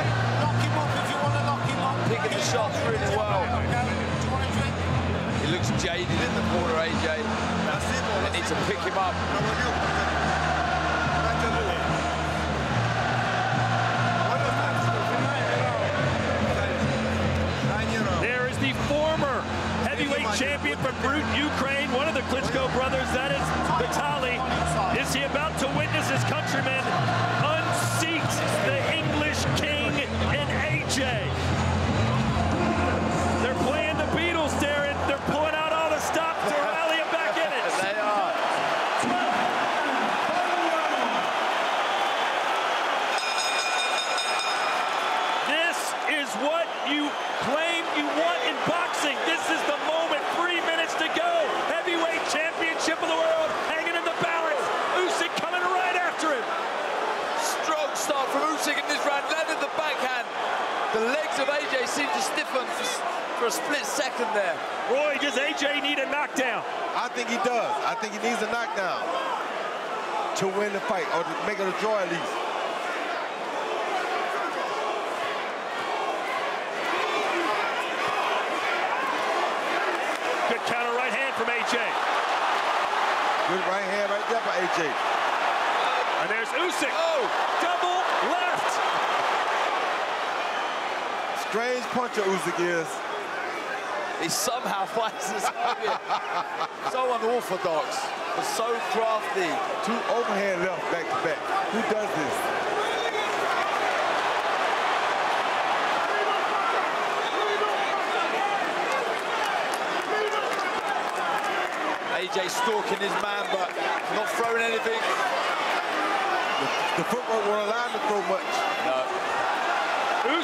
[SPEAKER 2] picking the shots really well. He looks jaded in the corner, AJ. They need to pick him up.
[SPEAKER 1] Champion from Ukraine, one of the Klitschko brothers, that is Vitaly. Is he about to witness his countrymen unseat the English king in AJ? They're playing the Beatles, Darren. They're pulling out all the stops to rally him back in it.
[SPEAKER 2] They are.
[SPEAKER 1] This is what you claim you want in boxing. This is the moment. Three minutes to go. Heavyweight championship of the world hanging in the balance. Usyk coming right after him.
[SPEAKER 2] Strong start from Usyk in this round. Landed the backhand. The legs of AJ seem to stiffen for, s- for a split second there.
[SPEAKER 1] Roy, does AJ need a knockdown?
[SPEAKER 3] I think he does. I think he needs a knockdown to win the fight or to make it a draw at least.
[SPEAKER 1] Good counter right hand from AJ.
[SPEAKER 3] Good right hand right there by AJ.
[SPEAKER 1] And there's Usyk.
[SPEAKER 2] Oh!
[SPEAKER 1] Double left.
[SPEAKER 3] Strange puncher Usyk is.
[SPEAKER 2] He somehow finds this target. so unorthodox, but so crafty.
[SPEAKER 3] Two overhand left back to back. Who does this?
[SPEAKER 2] AJ stalking his man, but not throwing anything.
[SPEAKER 3] The, the footwork won't allow him to throw much.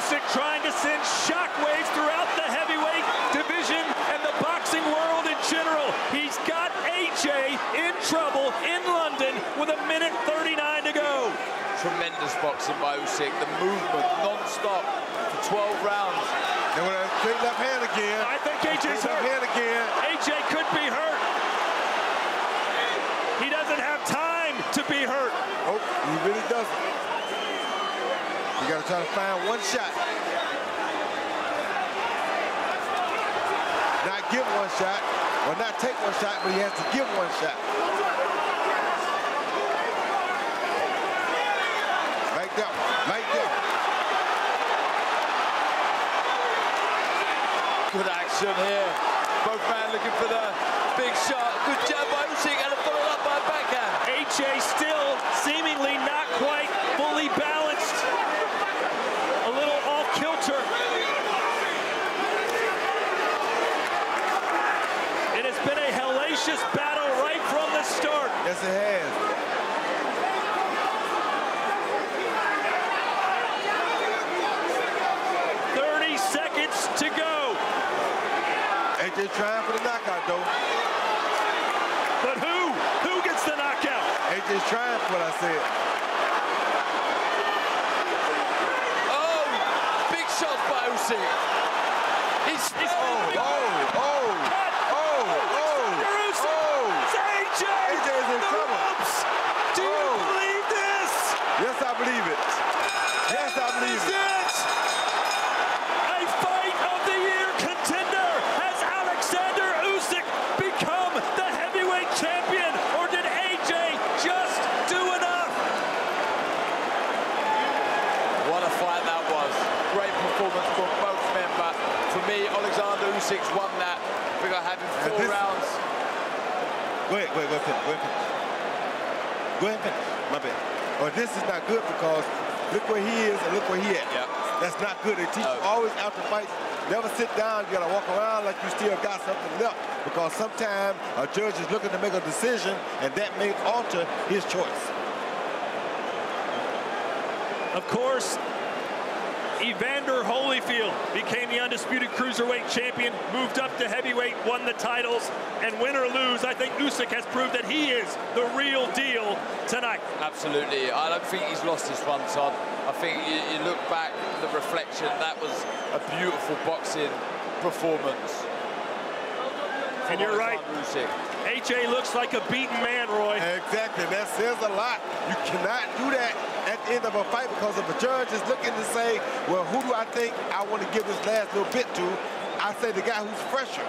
[SPEAKER 2] No.
[SPEAKER 1] Usyk trying to send shockwaves throughout the heavyweight division and the boxing world in general. He's got AJ in trouble in London with a minute 39 to go.
[SPEAKER 2] Tremendous boxing by Usyk. The movement non-stop for 12 rounds.
[SPEAKER 3] And with a straight left hand again.
[SPEAKER 1] I think AJ's
[SPEAKER 3] straight left hand again.
[SPEAKER 1] AJ could be hurt. He doesn't have time to be hurt.
[SPEAKER 3] Oh, he really doesn't. You got to find one shot. Not give one shot, or not take one shot, but he has to give one shot. Like that, like that.
[SPEAKER 2] Good action here. Both men looking for the big shot. Good jab by Usyk and a followed up by a backhand.
[SPEAKER 1] AJ still seemingly not quite fully balanced. A little off kilter. It has been a hellacious battle right from the start.
[SPEAKER 3] Yes, it has.
[SPEAKER 1] Thirty seconds to go.
[SPEAKER 3] AJ trying for the knockout, though.
[SPEAKER 1] But who? Who gets the knockout?
[SPEAKER 3] AJ's trying for what I said.
[SPEAKER 2] Oh, big shots by Usyk. He's, he's
[SPEAKER 3] Oh, oh, oh, oh, oh, oh.
[SPEAKER 1] It's AJ!
[SPEAKER 3] AJ is in
[SPEAKER 1] the
[SPEAKER 3] trouble.
[SPEAKER 1] ropes. Do you
[SPEAKER 3] Oh.
[SPEAKER 1] believe this?
[SPEAKER 3] Yes, I believe it. Yes, I believe
[SPEAKER 1] Is
[SPEAKER 3] it.
[SPEAKER 1] it? A fight of the year contender. Has Alexander Usyk become the heavyweight champion, or did AJ just do enough?
[SPEAKER 2] What a fight that was. Great performance from both men, but for me, Alexander Usyk's won that. I think I had him four
[SPEAKER 3] this-
[SPEAKER 2] rounds.
[SPEAKER 3] Go ahead, go ahead, go ahead, go ahead, finish. Go ahead, finish. My bad. Oh, this is not good because look where he is and look where he at.
[SPEAKER 2] Yeah.
[SPEAKER 3] That's not good. They teach you always after fights, never sit down. You gotta walk around like you still got something left because sometimes a judge is looking to make a decision and that may alter his choice.
[SPEAKER 1] Of course, Evander Holyfield became the undisputed cruiserweight champion, moved up to heavyweight, won the titles, and win or lose, I think Usyk has proved that he is the real deal tonight.
[SPEAKER 2] Absolutely. I don't think he's lost this one, Todd. I think you, you look back, the reflection, that was a beautiful boxing performance.
[SPEAKER 1] And you're right.
[SPEAKER 2] Usyk.
[SPEAKER 1] AJ looks like a beaten man, Roy.
[SPEAKER 3] Exactly. That says a lot. You cannot do that at the end of a fight because if a judge is looking to say, well, who do I think I want to give this last little bit to? I say the guy who's fresher.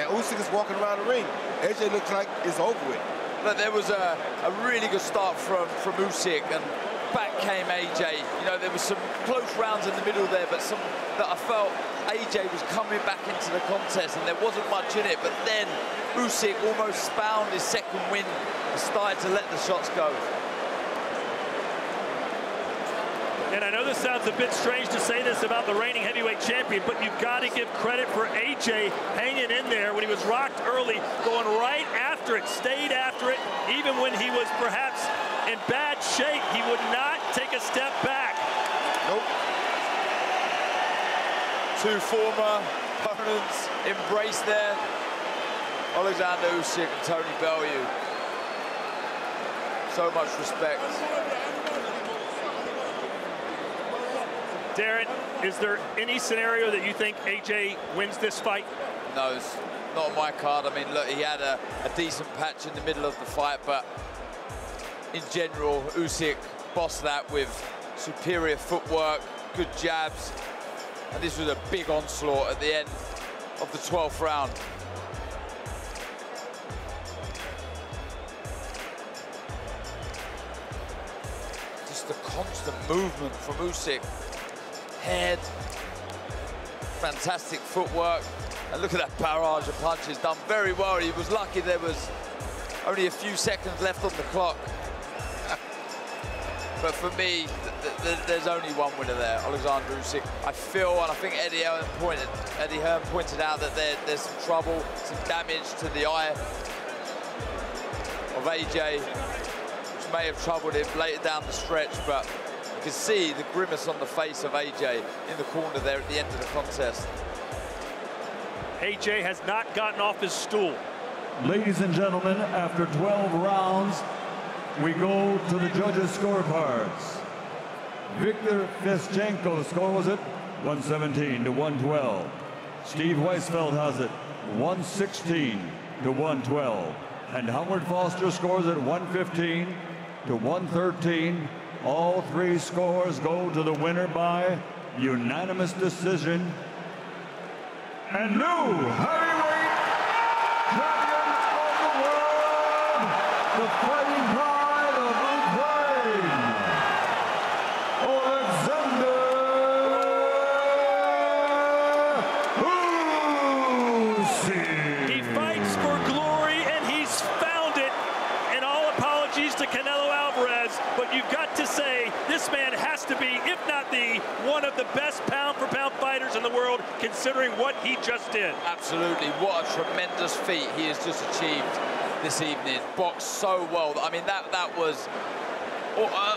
[SPEAKER 3] And Usyk is walking around the ring. AJ looks like it's over with.
[SPEAKER 2] But there was a, a really good start from, from Usyk, and back came AJ. You know, there was some close rounds in the middle there, but some that I felt AJ was coming back into the contest, and there wasn't much in it. But then Usyk almost found his second win and started to let the shots go.
[SPEAKER 1] And I know this sounds a bit strange to say this about the reigning heavyweight champion, but you've got to give credit for AJ hanging in there when he was rocked early, going right after it, stayed after it, even when he was perhaps in bad shape. He would not take a step back.
[SPEAKER 3] Nope.
[SPEAKER 2] Two former opponents embraced there. Alexander Usyk and Tony Bellew. So much respect.
[SPEAKER 1] Darren, is there any scenario that you think AJ wins this fight?
[SPEAKER 2] No, it's not on my card. I mean, look, he had a, a decent patch in the middle of the fight, but in general, Usyk bossed that with superior footwork, good jabs, and this was a big onslaught at the end of the 12th round. Movement from Usyk. Head, fantastic footwork. And look at that barrage of punches done very well. He was lucky there was only a few seconds left on the clock. but for me, th th there's only one winner there, Alexander Usyk. I feel, and I think Eddie Hearn pointed, Eddie Hearn pointed out that there, there's some trouble, some damage to the eye of AJ. Box may have troubled him later down the stretch, but can see the grimace on the face of AJ in the corner there at the end of the contest.
[SPEAKER 1] AJ has not gotten off his stool.
[SPEAKER 6] Ladies and gentlemen, after 12 rounds, we go to the judges' scorecards. Victor Fesechko scores it 117 to 112. Steve Weisfeld has it 116 to 112. And Howard Foster scores it 115 to 113. All three scores go to the winner by unanimous decision. And new heavyweight champion of the world, the fighting pride of Ukraine, Alexander Usyk.
[SPEAKER 1] He fights for glory, and he's found it. And all apologies to Canelo Alvarez, but you've got to say this man has to be, if not the, one of the best pound-for-pound fighters in the world, considering what he just did.
[SPEAKER 2] Absolutely, what a tremendous feat he has just achieved this evening. Boxed so well. I mean, that that was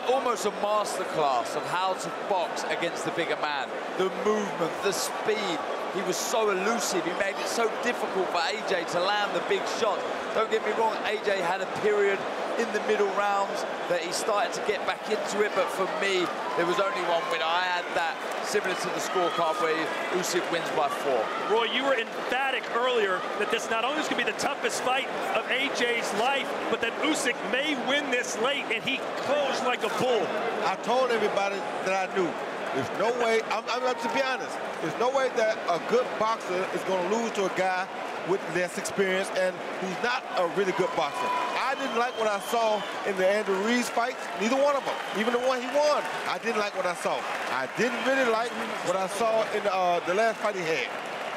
[SPEAKER 2] almost a masterclass of how to box against the bigger man. The movement, the speed. He was so elusive. He made it so difficult for AJ to land the big shots. Don't get me wrong, AJ had a period in the middle rounds that he started to get back into it, but for me, there was only one winner. I had that similar to the scorecard where Usyk wins by four.
[SPEAKER 1] Roy, you were emphatic earlier that this not only is going to be the toughest fight of AJ's life, but that Usyk may win this late, and he closed like a bull.
[SPEAKER 3] I told everybody that I knew. There's no way, I'm, I'm, to be honest, there's no way that a good boxer is going to lose to a guy with less experience and who's not a really good boxer. I didn't like what I saw in the Andy Ruiz fights, neither one of them, even the one he won. I didn't like what I saw. I didn't really like what I saw in uh, the last fight he had.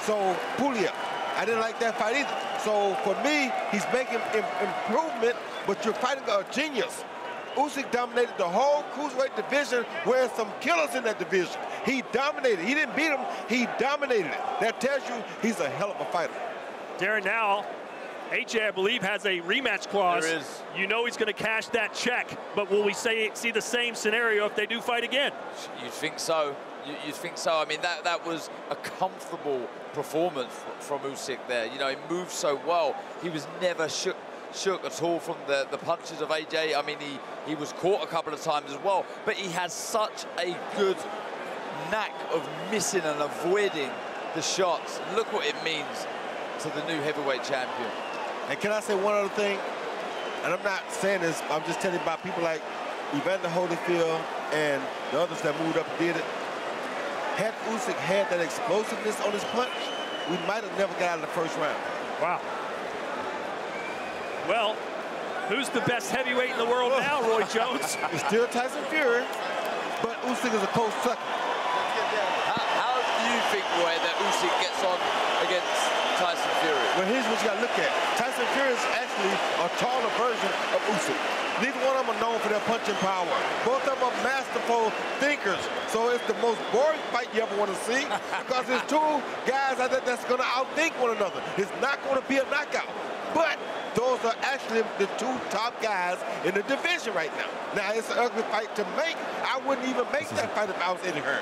[SPEAKER 3] So, Pulev, I didn't like that fight either. So, for me, he's making im- improvement, but you're fighting a genius. Usyk dominated the whole cruiserweight division, where some killers in that division. He dominated. He didn't beat him. He dominated it. That tells you he's a hell of a fighter.
[SPEAKER 1] Darren now, AJ, I believe, has a rematch clause.
[SPEAKER 2] There is.
[SPEAKER 1] You know he's going to cash that check, but will we say, see the same scenario if they do fight again?
[SPEAKER 2] You'd think so. You, you'd think so. I mean, that, that was a comfortable performance from Usyk there. You know, he moved so well. He was never shook, shook at all from the, the punches of AJ. I mean, he, he was caught a couple of times as well, but he has such a good knack of missing and avoiding the shots. Look what it means to the new heavyweight champion.
[SPEAKER 3] And can I say one other thing? And I'm not saying this, I'm just telling you about people like Evander Holyfield and the others that moved up and did it. Had Usyk had that explosiveness on his punch, we might have never got out of the first round.
[SPEAKER 1] Wow. Well, who's the best heavyweight in the world now, Roy Jones?
[SPEAKER 3] It's still Tyson Fury, but Usyk is a close second.
[SPEAKER 2] How, how do you think, Roy, that Usyk gets on against Tyson Fury?
[SPEAKER 3] Well, here's what you got to look at. Tyson Fury is actually a taller version of Usyk. Neither one of them are known for their punching power. Both of them are masterful thinkers. So it's the most boring fight you ever want to see because there's two guys out there that's going to outthink one another. It's not going to be a knockout. But those are actually the two top guys in the division right now. Now, it's an ugly fight to make. I wouldn't even make that fight if I was Eddie Hearn.